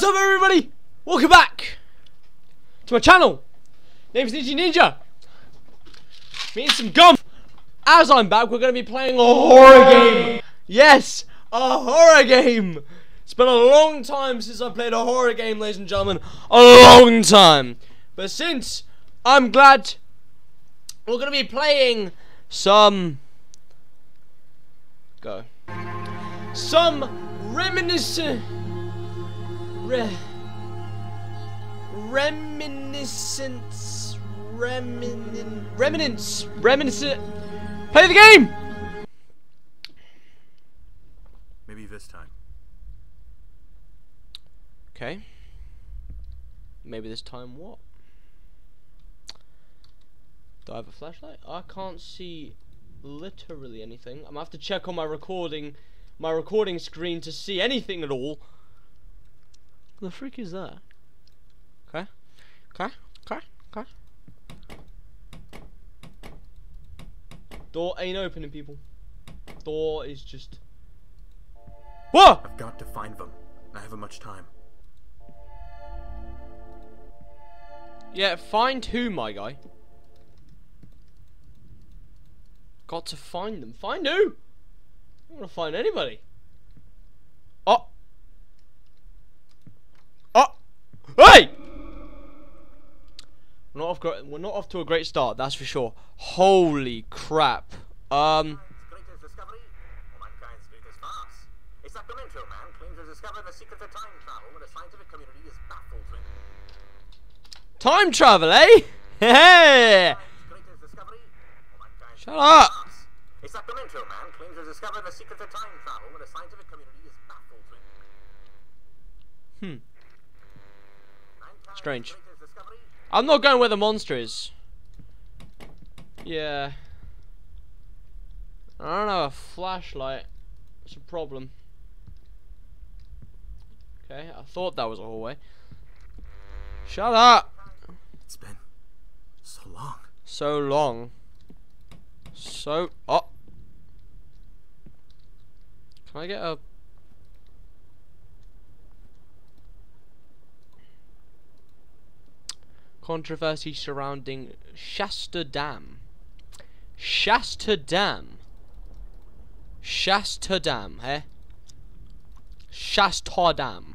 What's up, everybody? Welcome back to my channel. Name's Ninji Ninja. Me and some gum. As I'm back, we're to be playing a horror game. Yes, a horror game. It's been a long time since I played a horror game, ladies and gentlemen. A long time. But since I'm glad we're to be playing some. Go. Some reminiscent. Re reminiscence. Remin remnants. Reminiscent. Play the game! Maybe this time. Okay. Maybe this time what? Do I have a flashlight? I can't see literally anything. I'm gonna have to check on my recording my recording screen to see anything at all. The freak is that? Okay. Okay. Okay. Okay. Door ain't opening, people. Door is just. What? I've got to find them. I haven't much time. Yeah, find who, my guy? Got to find them. Find who? I don't want to find anybody. Oh. Oh. Hey! We're not off. We're not off to a great start. That's for sure. Holy crap. Um. time travel, eh? Hey! Shut up. A Sacramento man claims to have discovered the secret of time travel, the scientific community is baffled with. Hmm. Strange. I'm not going where the monster is. Yeah. I don't have a flashlight. It's a problem. Okay, I thought that was a hallway. Shut up! It's been so long. So long. So. Oh! Can I get a. Controversy surrounding Shasta Dam. Shasta Dam. Shasta Dam, eh? Shasta Dam.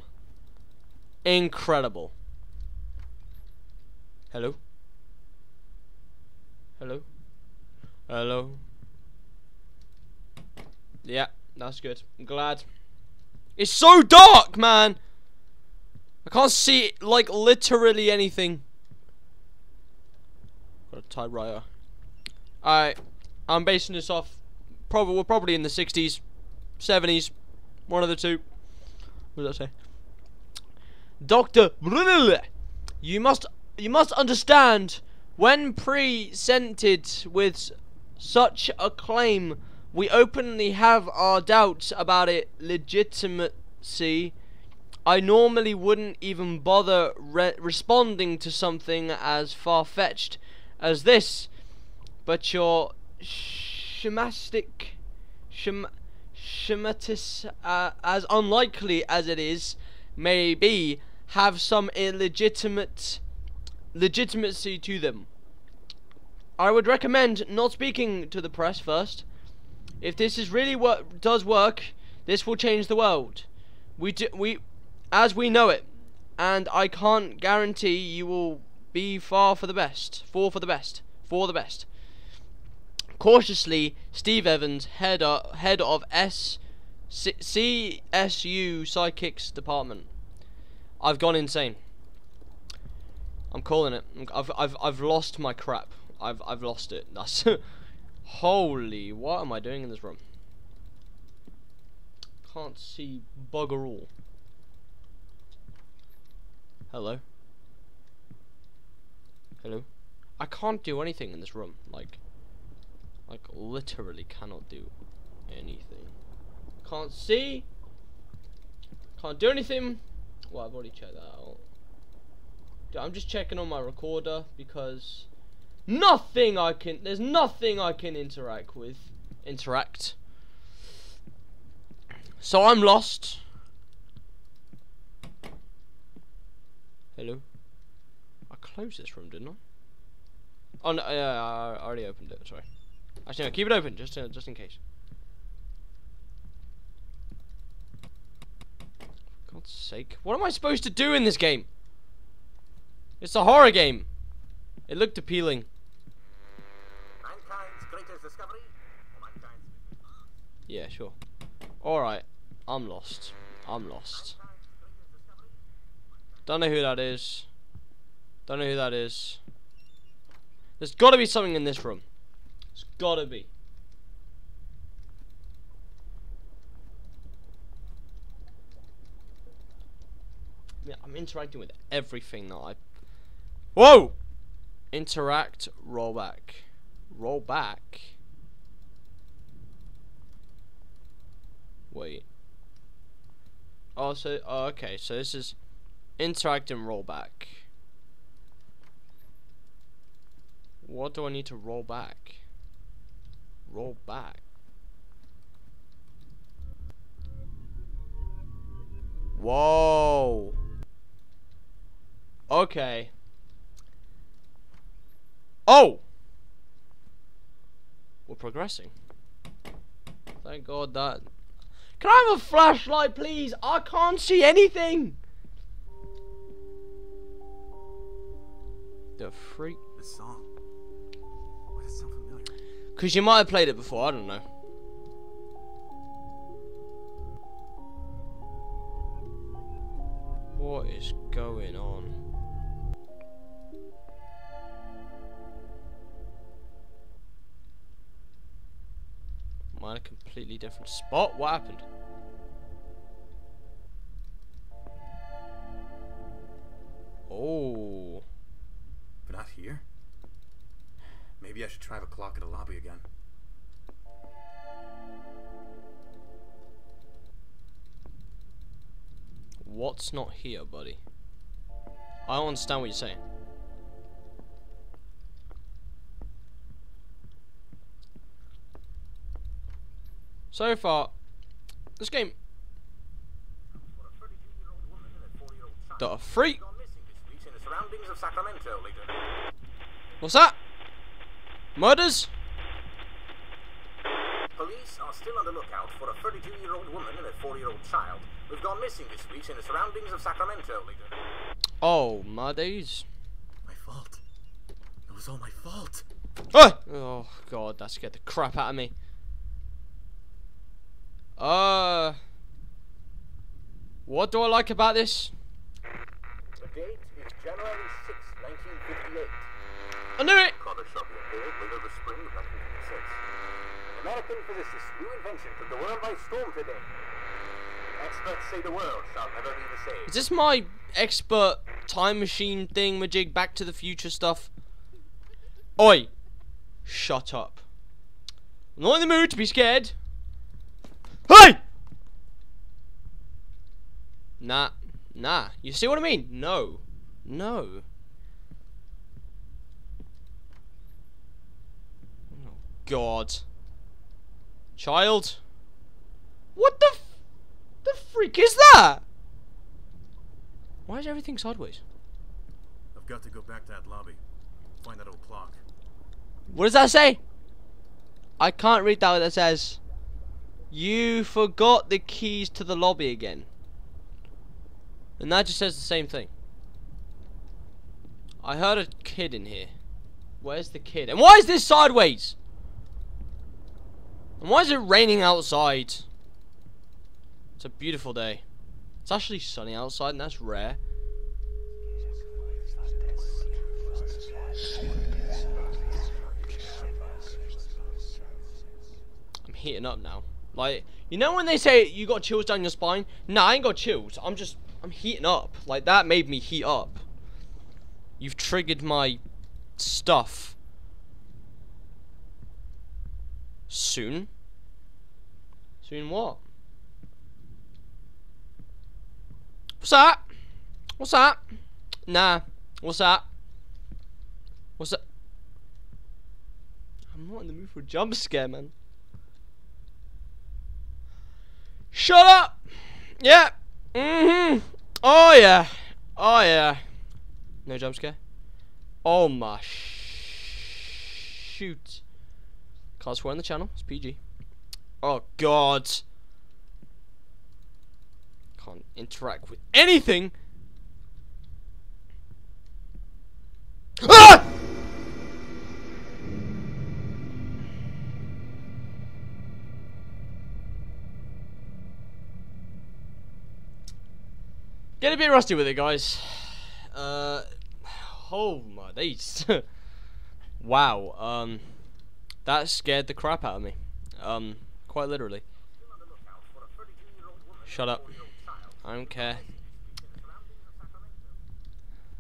Incredible. Hello? Hello? Hello? Yeah, that's good. I'm glad. It's so dark, man! I can't see, like, literally anything. Got a typewriter. Alright, I'm basing this off. Probably, we're probably in the 60s, 70s, one of the two. What did I say? Doctor, you must, you must understand when presented with such a claim, we openly have our doubts about its legitimacy. I normally wouldn't even bother re- responding to something as far fetched as this, but your schematic, schem- schematis, uh, as unlikely as it is, may be, have some illegitimate legitimacy to them. I would recommend not speaking to the press first. If this is really what does work, this will change the world. We do, we as we know it, and I can't guarantee you will be far for the best, for for the best, for the best. Cautiously, Steve Evans, head of, head of S C- CSU Psychics Department. I've gone insane. I'm calling it. I've I've I've lost my crap. I've I've lost it. That's holy. What am I doing in this room? Can't see bugger all. Hello. Hello. I can't do anything in this room. Like, like literally cannot do anything. Can't see. Can't do anything. Well, I've already checked that out. Dude, I'm just checking on my recorder because nothing I can. There's nothing I can interact with. Interact. So I'm lost. Close this room, didn't I? Oh no, yeah, I already opened it. Sorry. Actually, no, keep it open just uh, just in case. For God's sake, what am I supposed to do in this game? It's a horror game. It looked appealing. Mankind's greatest discovery, mankind's? Yeah, sure. All right, I'm lost. I'm lost. Mankind's greatest discovery? Don't know who that is. Don't know who that is. There's got to be something in this room. There's got to be. Yeah, I'm interacting with everything that I. Whoa! Interact, roll back. Roll back. Wait. Oh, so. Oh, okay, so this is interact and roll back. What do I need to roll back? Roll back. Whoa. Okay. Oh! We're progressing. Thank God that. Can I have a flashlight, please? I can't see anything! The freak. This song. Because you might have played it before, I don't know. What is going on? Am I in a completely different spot? What happened? Oh. But not here? Maybe I should try the clock at the lobby again. What's not here, buddy? I don't understand what you're saying. So far, this game, For a 32-year-old woman and a 4-year-old child the freak. gone missing this week in the surroundings of Sacramento, Legion. What's that? Murders? Police are still on the lookout for a 32-year-old woman and a 4-year-old child who've gone missing this week in the surroundings of Sacramento, Legion. Oh, my days. My fault. It was all my fault. Ah! Oh god, that scared the crap out of me. Uh, what do I like about this? The date 1956. An American physicist's new invention took the world by storm today. Experts say the world shall never be the same. Is this my expert time machine thing, Majig, Back to the Future stuff? Oi! Shut up. I'm not in the mood to be scared. Hey! Nah, nah. You see what I mean? No. No. Oh, God. Child? What the f- the freak is that? Why is everything sideways? I've got to go back to that lobby. Find that old clock. What does that say? I can't read that what that says. You forgot the keys to the lobby again. And that just says the same thing. I heard a kid in here. Where's the kid? And why is this sideways? And why is it raining outside? It's a beautiful day. It's actually sunny outside and that's rare. I'm heating up now. Like, you know when they say you got chills down your spine? Nah, I ain't got chills. I'm just, I'm heating up. Like, that made me heat up. You've triggered my stuff. Soon? Soon what? What's that? What's that? Nah. What's that? What's that? I'm not in the mood for a jump scare, man. Shut up! Yeah. Mm-hmm. Oh yeah. Oh yeah. No jump scare. Oh my sh- shoot. Can't swear on the channel. It's PG. Oh god. Can't interact with anything. Ah! Get a bit rusty with it, guys. Uh, oh my days. wow. Um, that scared the crap out of me. Um, quite literally. Shut up. I don't care.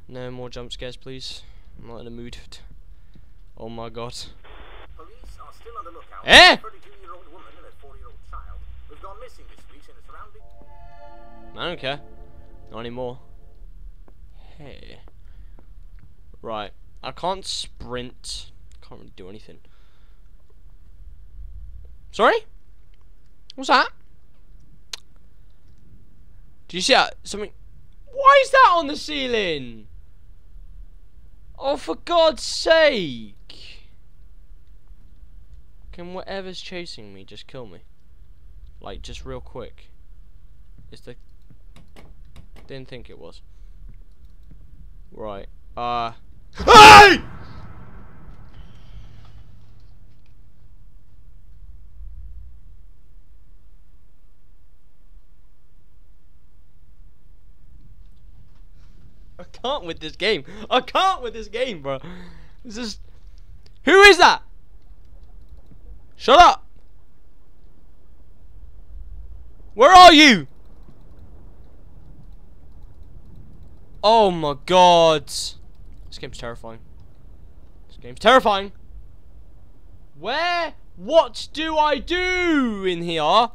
No more jump scares, please. I'm not in the mood. Oh my god. Police are still on the lookout Eh? for a 32-year-old woman and a 4-year-old child who've gone missing this week in the surrounding... I don't care. Not anymore. Hey. Right. I can't sprint. Can't really do anything. Sorry? What's that? Do you see that? Something. Why is that on the ceiling? Oh, for God's sake! Can whatever's chasing me just kill me? Like, just real quick. Is the didn't think it was. Right. Uh. Hey! I can't with this game. I can't with this game, bro. This is. Who is that? Shut up! Where are you? Oh my god. This game's terrifying. This game's terrifying. Where? What do I do in here? I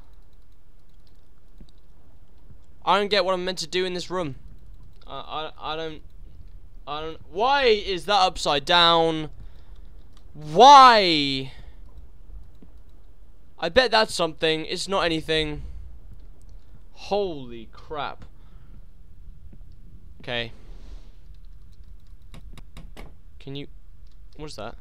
don't get what I'm meant to do in this room. I, I, I don't... I don't... Why is that upside down? Why? I bet that's something. It's not anything. Holy crap. Okay. Can you... What is that?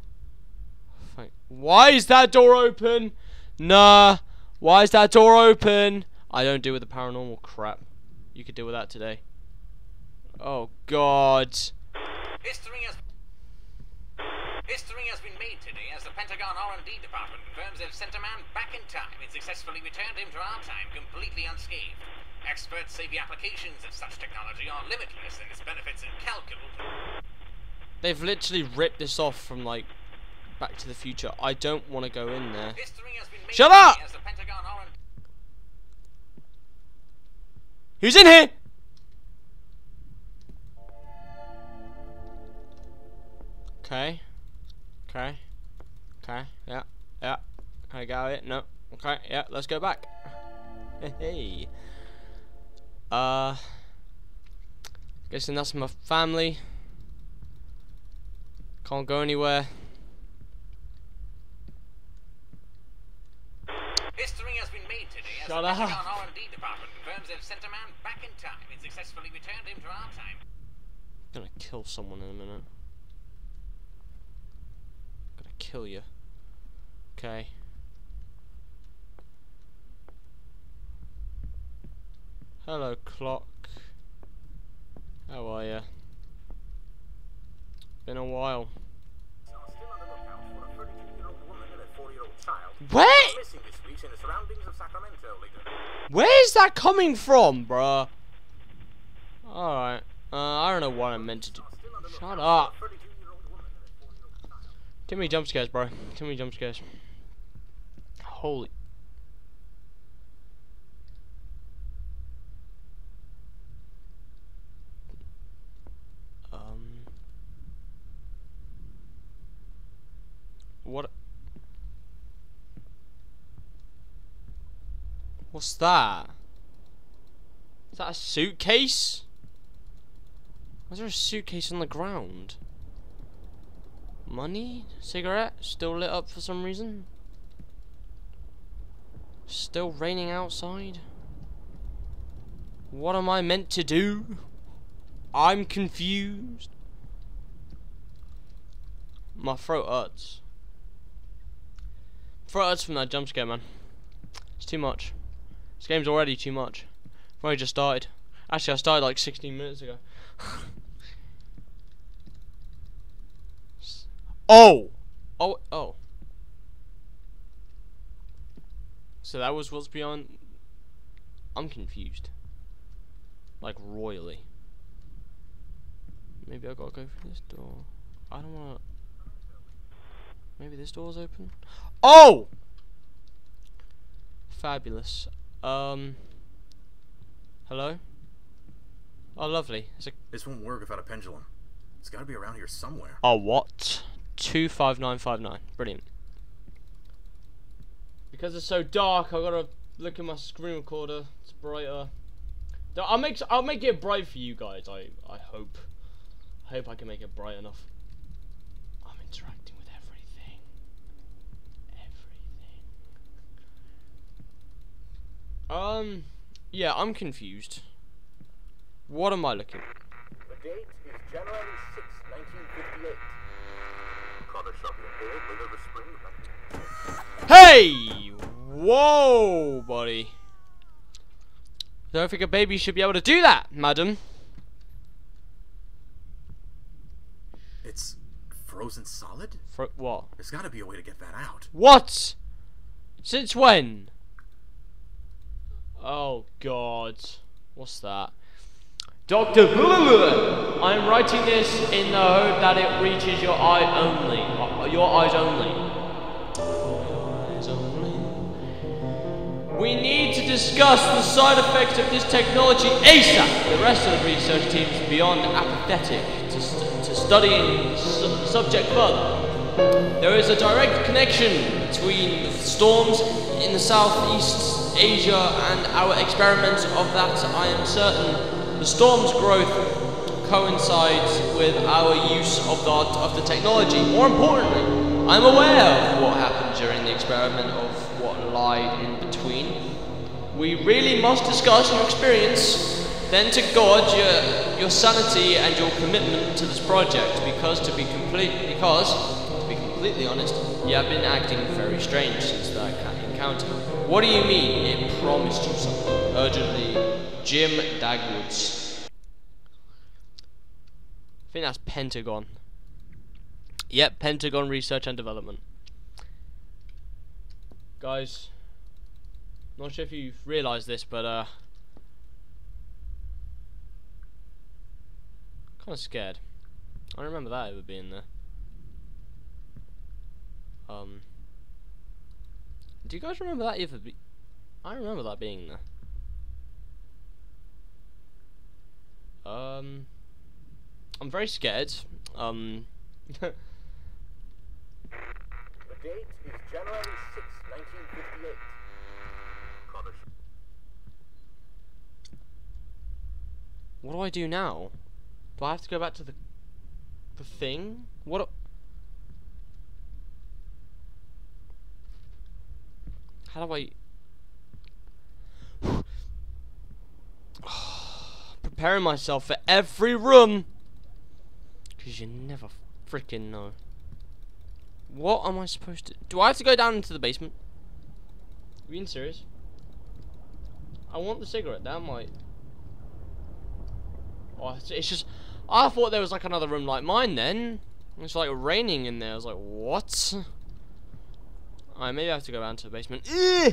Fine. Why is that door open? Nah. Why is that door open? I don't deal with the paranormal crap. You could deal with that today. Oh, God. History has... History has been made today as the Pentagon R&D department confirms they've sent a man back in time and successfully returned him to our time completely unscathed. Experts say the applications of such technology are limitless and its benefits incalculable. They've literally ripped this off from, like, Back to the Future. I don't want to go in there. History has been made Shut up! the Who's in here? Okay. Okay. Okay. Yeah. Yeah. I got it. No. Okay. Yeah. Let's go back. Hey. Uh. Guessing that's my family. Can't go anywhere. History has been made today as Shut the up. R&D department confirms they've sent a man back in time and successfully returned him to our time. gonna kill someone in a minute. Kill you. Okay. Hello, clock. How are ya? Been a while. Are still on the lookout for a 32-year-old woman and a 4-year-old child. Where? Where's that coming from, bruh? Alright. Uh, I don't know what I'm meant to do. Shut up. for a 32-year-old woman and a 4-year-old child. Too many jump scares, bro. Too many jump scares. Holy. Um. What? What's that? Is that a suitcase? Why is there a suitcase on the ground? Money? Cigarette? Still lit up for some reason? Still raining outside? What am I meant to do? I'm confused. My throat hurts. Throat hurts from that jump scare, man. It's too much. This game's already too much. I've only just started. Actually, I started like 16 minutes ago. oh! Oh, oh. So that was what's beyond. I'm confused. Like, royally. Maybe I gotta go through this door. I don't wanna. Maybe this door's open? Oh! Fabulous. Um. Hello? Oh, lovely. It's a, This won't work without a pendulum. It's gotta be around here somewhere. a what? 25959. Brilliant. Because it's so dark, I've gotta look at my screen recorder. It's brighter. I'll make I'll make it bright for you guys. I I hope. I hope I can make it bright enough. I'm interacting with everything. Everything. Um. Yeah, I'm confused. What am I looking? The date is January 6, 1958. Connor shot me in the later spring of Hey! Whoa, buddy. Don't think a baby should be able to do that, madam. It's frozen solid? For what? There's gotta be a way to get that out. What? Since when? Oh God. What's that? Doctor I'm writing this in the hope that it reaches your eye only. Uh, Your eyes only. Eyes only. We need to discuss the side effects of this technology ASAP. The rest of the research team is beyond apathetic to, st- to studying the su- subject further. There is a direct connection between the storms in the Southeast Asia and our experiments of that, I am certain. The storm's growth coincides with our use of the, of the technology. More importantly, I'm aware of what happened during the experiment of what lied in between. We really must discuss your experience, then to God your your sanity and your commitment to this project. Because to be complete, because to be completely honest, you have been acting very strange since that encounter. What do you mean? It promised you something urgently, Jim Dagwoods. I think that's Pentagon. Yep, Pentagon Research and Development. Guys, not sure if you've realised this, but uh, kind of scared. I remember that ever being there. Um, do you guys remember that ever be? I remember that being there. Um, I'm very scared. Um, The date is January 6, 1958. What do I do now? Do I have to go back to the the thing? What? How do I? Preparing myself for every room, cause you never freaking know. What am I supposed to? Do I have to go down into the basement? Are you serious? I want the cigarette. That might. Oh, it's, just. I thought there was like another room like mine then. It's like raining in there. I was like, what? Alright, maybe I have to go down to the basement. Eh!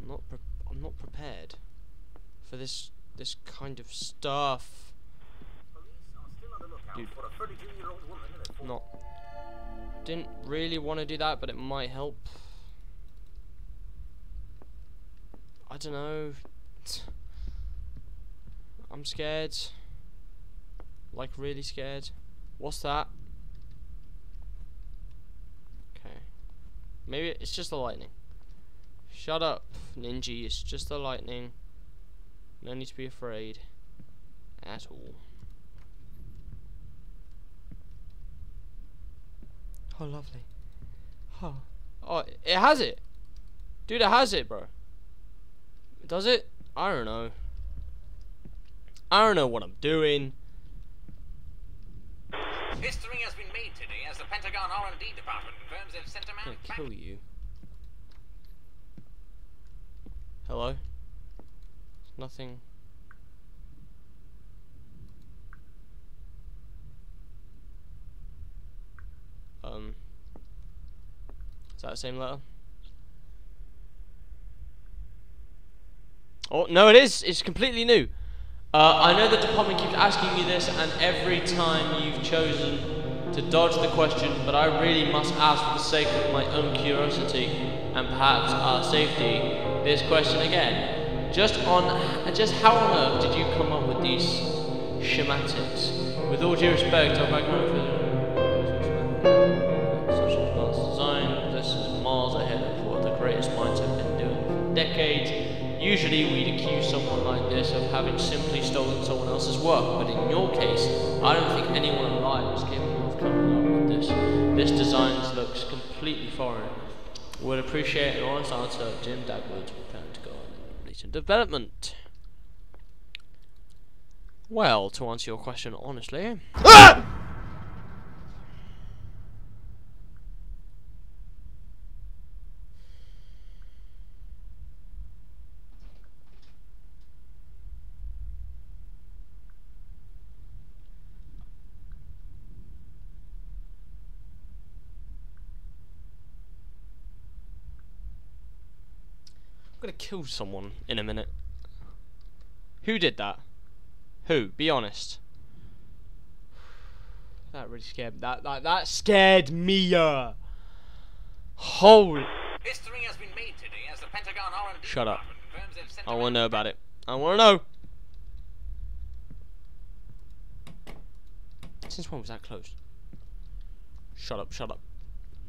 I'm not. I'm not prepared for this. This kind of stuff. Police are still on the lookout Dude. for a 32-year-old woman in a Not. Didn't really want to do that, but it might help. I don't know. I'm scared. Like really scared. What's that? Okay. Maybe it's just the lightning. Shut up, Ninja. It's just the lightning. No need to be afraid. At all. Oh, lovely. Oh. oh, it has it. Dude, it has it, bro. Does it? I don't know. I don't know what I'm doing. History has been made today as the Pentagon R&D department confirms they've sent a I'm man gonna back. kill you. Hello? There's nothing. Um. Is that the same letter? Oh, no, it is. It's completely new. Uh, I know the department keeps asking you this, and every time you've chosen to dodge the question, but I really must ask for the sake of my own curiosity and perhaps our safety this question again. Just on, just how on earth did you come up with these schematics? With all due respect, I'm back such advanced design. This is miles ahead of what the greatest minds have been doing for decades. Usually we'd accuse someone like this of having simply stolen someone else's work, but in your case, I don't think anyone alive is capable of coming up with this. This design looks completely foreign. Would appreciate an honest answer, Jim Dagwood, Pentagon, Recent Development. Well, to answer your question honestly. Ah! Kill someone in a minute. Who did that? Who? Be honest. That really scared that that that scared me. Uh. Holy! History has been made today as the Pentagon R&D Shut up. department confirms they've sent I want to know about it. I want to know. Since when was that closed? Shut up! Shut up!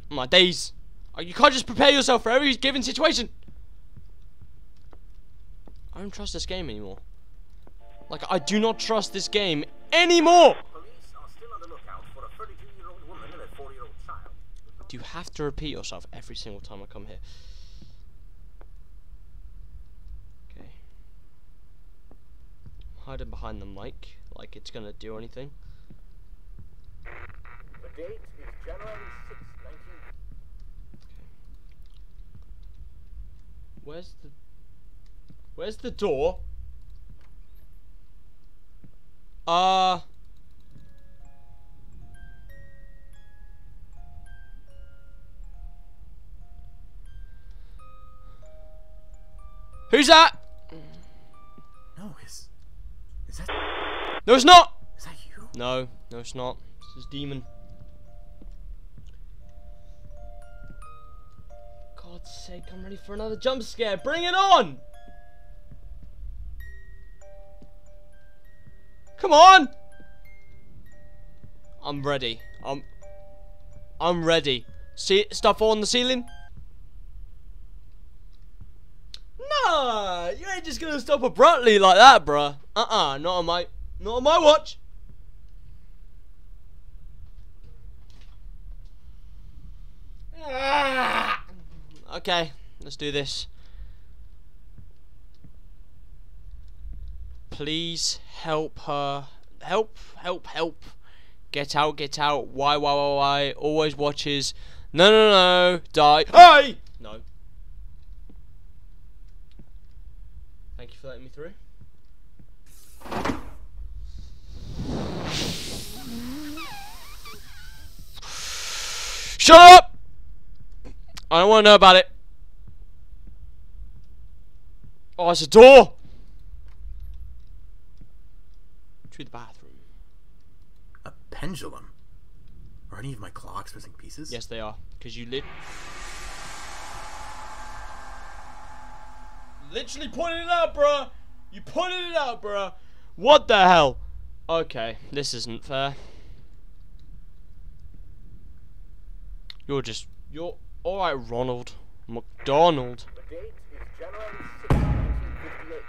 My days. You can't just prepare yourself for every given situation. I don't trust this game anymore. Like I do not trust this game anymore. Police are still on the lookout for a 32-year-old woman and a 4-year-old child. Do you have to repeat yourself every single time I come here? Okay. I'm hiding behind the mic, like it's gonna do anything. The date is January 6, 19... Where's the Where's the door? Uh Who's that? No, is... Is that... No, it's not. Is that you? No, no, it's not. This is demon. God's sake, I'm ready for another jump scare. Bring it on! Come on! I'm ready. I'm. I'm ready. See stuff on the ceiling? Nah, you ain't just gonna stop abruptly like that, bruh. Uh-uh, not on my, not on my watch. Ah! Okay, let's do this. Please help her. Help, help, help. Get out, get out. Why, why, why, why? Always watches. No, no, no. Die. Hey! No. Thank you for letting me through. Shut up! I don't want to know about it. Oh, it's a door! To the bathroom. A pendulum? Are any of my clocks missing pieces? Yes, they are. Because you lit. Literally pointed it out, bruh! You pointed it out, bruh! What the hell? Okay, this isn't fair. You're just. You're. Alright, Ronald. McDonald. The date is January 6, 1958.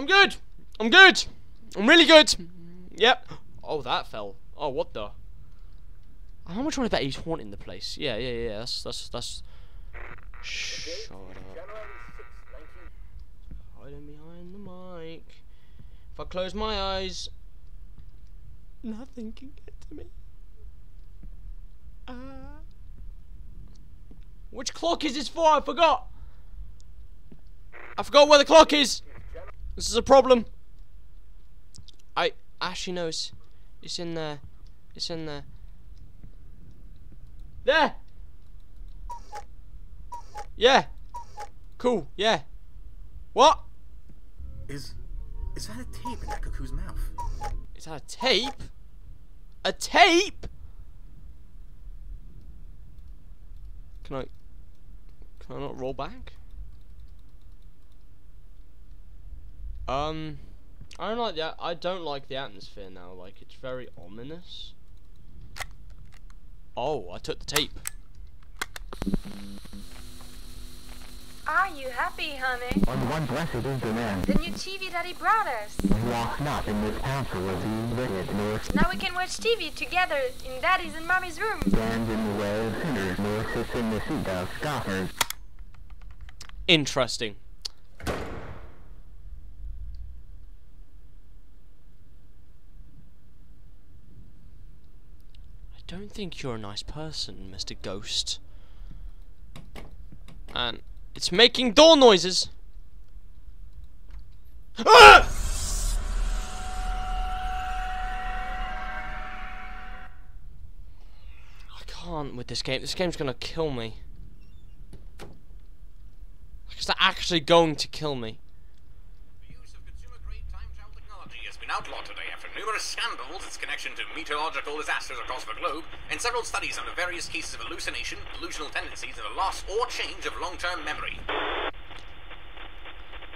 I'm good! I'm good! I'm really good! Yep. Oh, that fell. Oh, what the? How much want to bet he's haunting the place? Yeah, yeah, yeah. That's. That's. That's. The date Shut up. January 6, 19... Hiding behind the mic. If I close my eyes. Nothing can get to me. Uh, which clock is this for? I forgot. I forgot where the clock is. This is a problem. I actually know it's, it's in there. It's in there. There. Yeah. Cool. Yeah. What? Is is that a tape in that cuckoo's mouth? Is that a tape? A tape? Can I... Can I not roll back? Um... I don't like that. I don't like the atmosphere now. Like, it's very ominous. Oh, I took the tape. Are you happy, honey? On one blessed is the man The new TV Daddy brought us. who walks not in this counsel of the wicked, nor Now we can watch TV together in Daddy's and Mommy's room. stands in the way of sinners, nor sits in the seat of scoffers. Interesting. Don't think you're a nice person, Mr. Ghost. And it's making door noises. Ah! I can't with this game. This game's gonna kill me. It's actually going to kill me. The use of consumer-grade time travel technology has been outlawed today after numerous scandals, its connection to meteorological disasters across the globe, and several studies under various cases of hallucination, delusional tendencies, and the loss or change of long-term memory.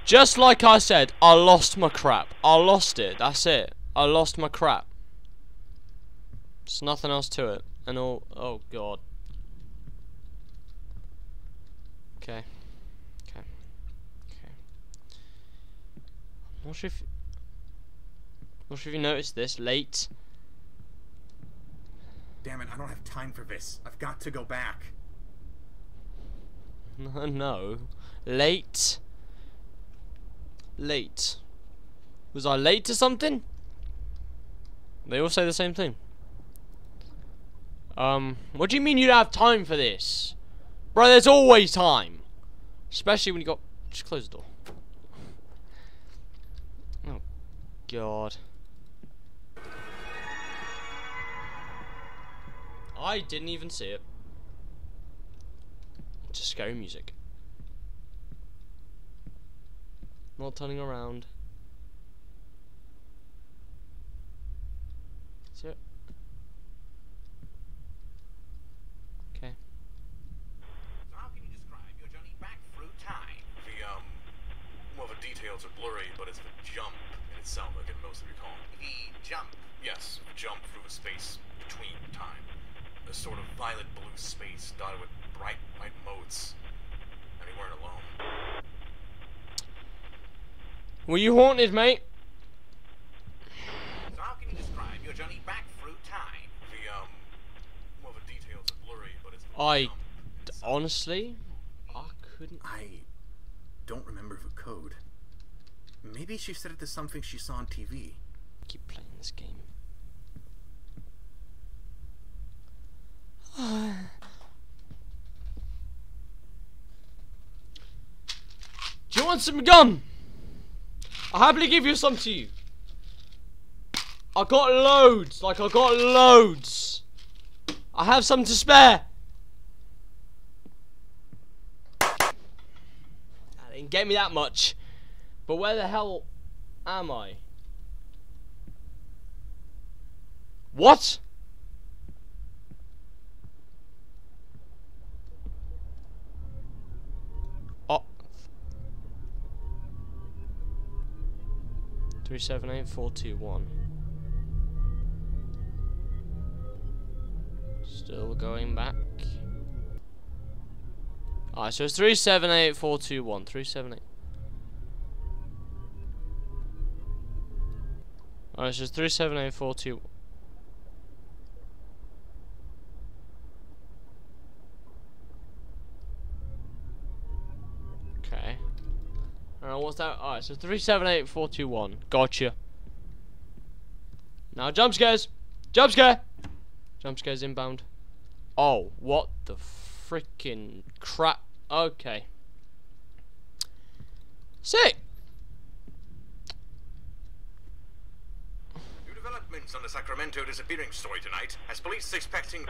Just like I said, I lost my crap. I lost it. That's it. I lost my crap. There's nothing else to it. And all. Oh god. Okay. Okay. Okay. I'm not sure if. Not sure if you noticed this. Late. Damn it, I don't have time for this. I've got to go back. No, no. Late. Late. Was I late to something? They all say the same thing. Um, what do you mean you don't have time for this? Bro, there's always time. Especially when you got... Just close the door. Oh, God. I didn't even see it. Just scary music. Not turning around. See it? Okay. So how can you describe your journey back through time? The, um, well, the details are blurry, but it's the jump in itself I can mostly recall. The jump. Yes, the jump through the space between time. A sort of violet blue space dotted with bright white motes. And we weren't alone. Were you haunted, mate? So how can you describe your journey back through time? The, um, well, the details are blurry, but it's the I jump in itself. Honestly, I couldn't. I don't remember the code. Maybe she said it to something she saw on TV. keep playing this game. Do you want some gum? I'll happily give you some to you. I got loads, like I got loads. I have some to spare. That didn't get me that much. But where the hell am I? What? 378421. Still going back. Alright, so it's 378421. 378. Alright, so it's 378421. What's that? Alright, so three seven eight four two one. Gotcha. Now jump scares. Jump scare. Jump scares inbound. Oh, what the freaking crap. Okay. Sick. New developments on the Sacramento disappearing story tonight has police expecting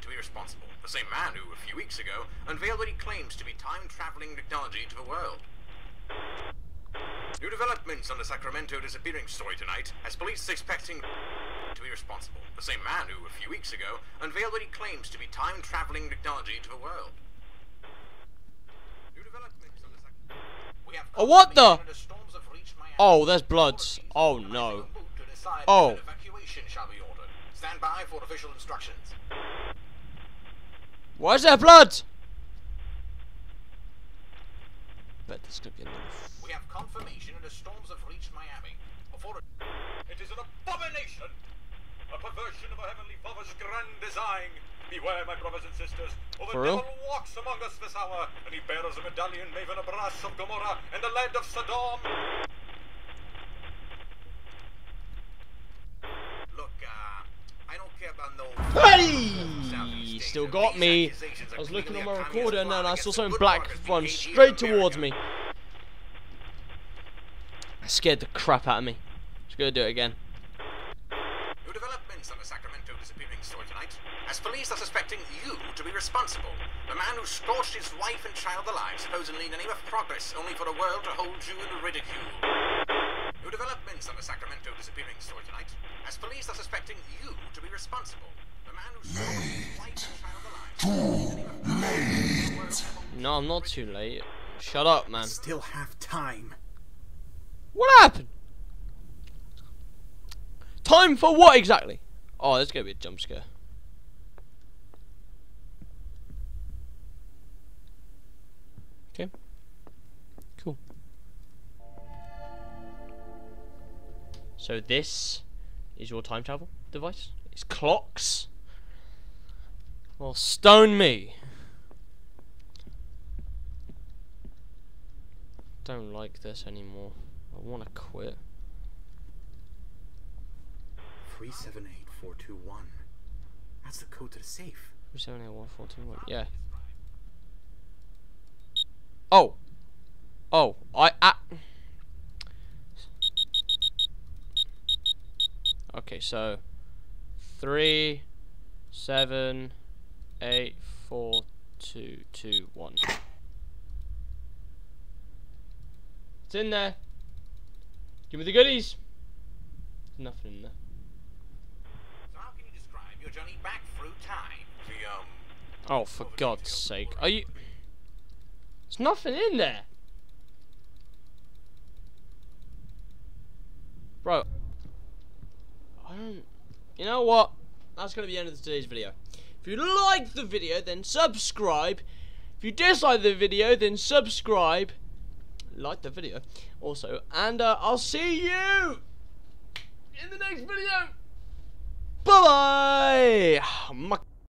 to be responsible. The same man who, a few weeks ago, unveiled what he claims to be time-traveling technology to the world. New developments on the Sacramento disappearing story tonight as police expecting to be responsible. The same man who, a few weeks ago, unveiled what he claims to be time-traveling technology to the world. New developments on the Sac- Oh, what the? confirmation storms have reached Miami. Oh, there's bloods. Oh no. Oh. Evacuation shall be ordered. Stand by for official instructions. Why is there blood? Bet there's gonna be another. We have confirmation that the storms have reached Miami. Before it... it is an abomination! A perversion of our Heavenly Father's grand design. Beware, my brothers and sisters, for the real? devil walks among us this hour, and he bears a medallion maven of brass of Gomorrah and the lead of Sodom. Look, uh, I don't care about no... Hey! Still got me. I was looking on my recorder and then I saw something black run straight towards me. That scared the crap out of me. Just gonna do it again. New developments on the Sacramento disappearing story tonight, as police are suspecting you to be responsible. The man who scorched his wife and child alive, supposedly in the name of progress, only for the world to hold you in ridicule. New developments on the Sacramento disappearing story tonight, as police are suspecting you to be responsible. The man who scorched his wife and child alive. supposedly in the name of progress, only for the world to hold No, I'm not too late. Shut up, man. Still have time. What happened? Time for what exactly? Oh, there's gonna be a jump scare. Okay. Cool. So this is your time travel device? It's clocks? Well, stone me. Don't like this anymore. I want to quit. 378421. That's the code to the safe. Three seven eight one four two one. Yeah. Oh. Oh. I. I okay, so three, seven, eight, four, two, two, one. It's in there. Give me the goodies. There's nothing in there. So how can you describe your journey back through time? The, um, Oh, for God's sake. Are you. There's nothing in there. Bro. I don't. You know what? That's going to be the end of today's video. If you liked the video, then subscribe. If you dislike the video, then subscribe. Like the video also. And uh, I'll see you in the next video. Bye bye.